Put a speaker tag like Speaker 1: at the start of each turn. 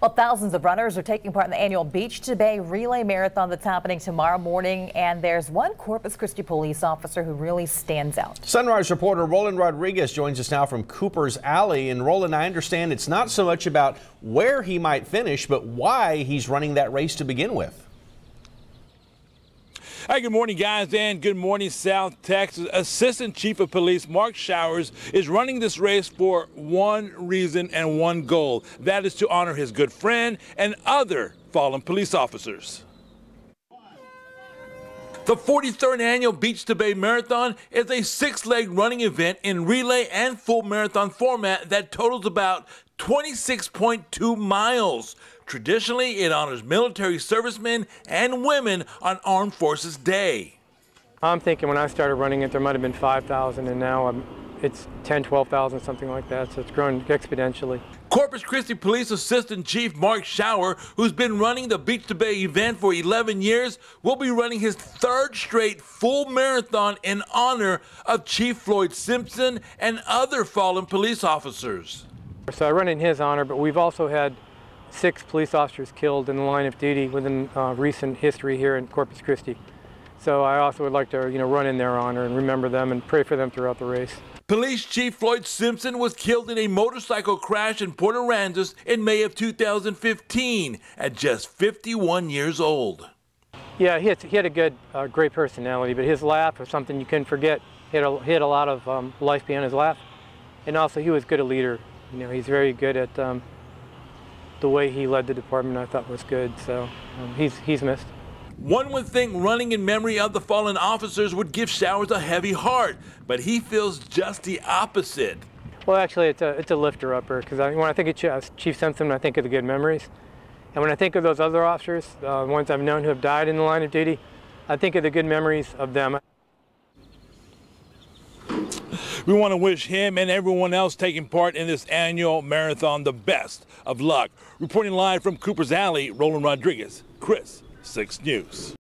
Speaker 1: Well, thousands of runners are taking part in the annual Beach to Bay Relay Marathon that's happening tomorrow morning. And there's one Corpus Christi police officer who really stands out.
Speaker 2: Sunrise reporter Roland Rodriguez joins us now from Cooper's Alley. And Roland, I understand it's not so much about where he might finish, but why he's running that race to begin with.
Speaker 3: Hi, good morning, guys, and good morning, South Texas. Assistant Chief of Police Mark Showers is running this race for one reason and one goal. That is to honor his good friend and other fallen police officers. The 43rd annual Beach to Bay Marathon is a six leg running event in relay and full marathon format that totals about 26.2 miles. Traditionally, it honors military servicemen and women on Armed Forces Day.
Speaker 4: I'm thinking when I started running it, there might have been 5,000, and now I'm, it's 10, 12,000, something like that. So it's grown exponentially.
Speaker 3: Corpus Christi Police Assistant Chief Mark Schauer, who's been running the Beach to Bay event for 11 years, will be running his third straight full marathon in honor of Chief Floyd Simpson and other fallen police officers.
Speaker 4: So I run in his honor, but we've also had six police officers killed in the line of duty within uh, recent history here in Corpus Christi. So I also would like to, you know, run in their honor and remember them and pray for them throughout the race.
Speaker 3: Police Chief Floyd Simpson was killed in a motorcycle crash in Port Aransas in May of 2015 at just 51 years old.
Speaker 4: Yeah, he had, he had a good, uh, great personality, but his laugh was something you couldn't forget. He had a, he had a lot of um, life behind his laugh. And also he was good a leader. You know, he's very good at um, the way he led the department I thought was good. So um, he's, he's missed.
Speaker 3: One would think running in memory of the fallen officers would give Showers a heavy heart, but he feels just the opposite.
Speaker 4: Well, actually, it's a, it's a lifter upper because when I think of Chief Simpson, I think of the good memories. And when I think of those other officers, uh, ones I've known who have died in the line of duty, I think of the good memories of them.
Speaker 3: We want to wish him and everyone else taking part in this annual marathon the best of luck. Reporting live from Cooper's Alley, Roland Rodriguez, KRIS 6 News.